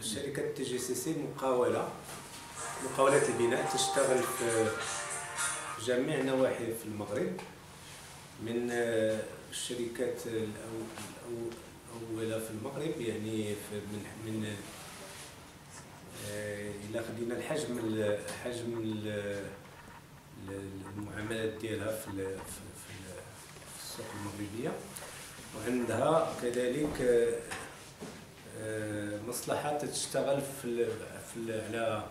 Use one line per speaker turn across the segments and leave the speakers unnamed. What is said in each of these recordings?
شركة TGCC مقاولة. مقاولات البناء تشتغل في جميع نواحي في المغرب من آه، الشركات الأو- الأو- الأولى في المغرب يعني من من آه، إلا خدينا الحجم ال- حجم ال- ال- المعاملات ديالها في ال- في في ال- في السوق المغربية. وعندها كذلك آه، مصلحة تشتغل في على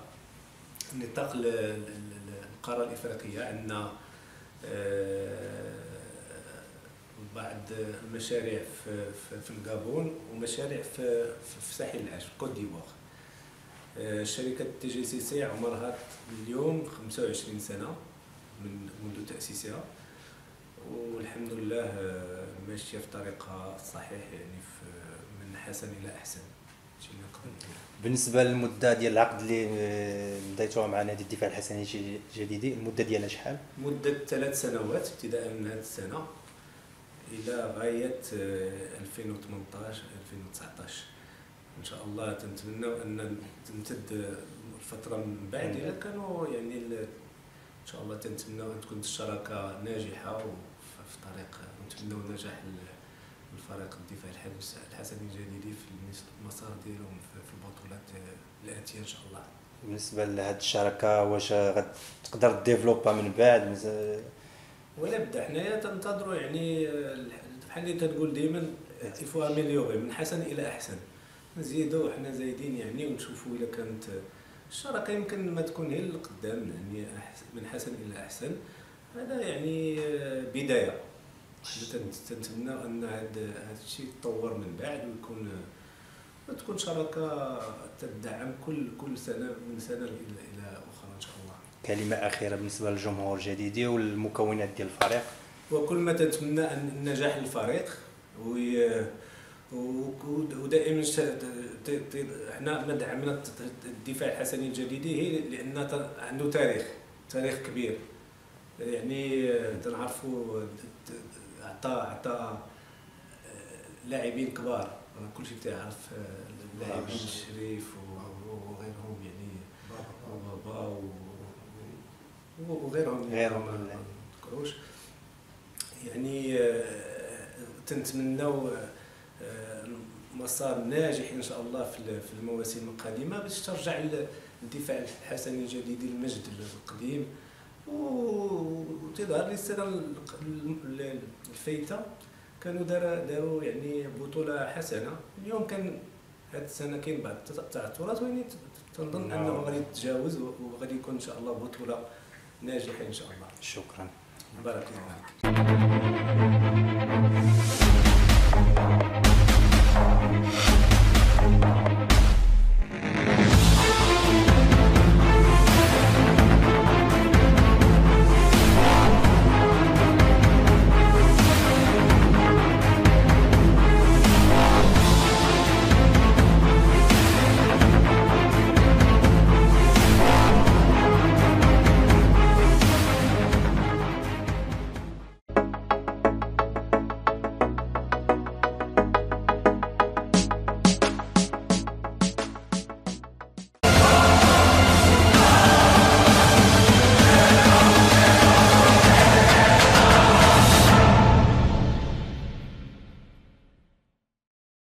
نطاق ال- ال- ال- القارة الإفريقية عندنا آه، بعض المشاريع في في, الغابون ومشاريع في في ساحل العاج في كوت ديفوار. آه، شركة TGCC عمرها اليوم 25 سنة. من منذ تأسيسها. والحمد لله آه، ماشية في طريقها الصحيح يعني في من حسن شي اللي نقدر نقول.
بالنسبة للمدة ديال العقد اللي آه، بديتوها مع نادي الدفاع الحسني الج- الجديدي المدة ديالها شحال؟
مدة ثلاث سنوات ابتداء من هذه السنة إلى غاية آه، 2018 2019 إن شاء الله تنتمنى أن تمتد الفترة من بعد إذا كانوا يعني إن شاء الله تنتمنى أن تكون الشراكة ناجحة وفي طريق نتمنى نجاح ال- الفريق الدفاع الحسني الجديدي في المس- المسار ديالهم في البطولات الآتية إن شاء الله.
بالنسبة لهاد الشراكة واش غتقدر ديفلوبا من بعد مز-
ولا بدا حنايا تنتظروا يعني بحال اللي تنقول دائما يفوا اميليوري من حسن إلى أحسن نزيدوا حنا زايدين يعني ونشوفوا اذا كانت الشراكة يمكن ما تكون هي اللي قدام يعني من حسن إلى أحسن. هذا يعني آه، بداية. تنتمنى أن هذا الشيء يتطور من بعد ويكون وتكون شراكة تدعم كل كل سنة من سنة إلى إلى أخرى إن شاء الله.
كلمة أخيرة بالنسبة للجمهور الجديدي والمكونات ديال الفريق.
وكل ما تتمنى ان وي و- ودائما إحنا ما دعمنا الدفاع الحسني الجديدي هي لأن عنده تاريخ تاريخ كبير. يعني تنعرفوا عطى عطى لاعبين كبار. كل شيء تعرف اللاعبين الشريف وغيرهم يعني. و- وغيرهم
غيرهم.
ما نذكروش يعني آه، تنتمناو آه، مسار ناجح إن شاء الله في ال- في المواسم القادمة باش ترجع ال- الدفاع الحسني الجديد المجد القديم. وتظهر لي السنة الفايتة. كانوا داروا داروا يعني بطولة حسنة. اليوم كان هذه السنة كاين بعض التعثرات وين تنظن
نعم.
أنه غادي يتجاوز وغادي يكون إن شاء الله بطولة ناجحة إن شاء الله.
شكرا.
بارك الله فيك.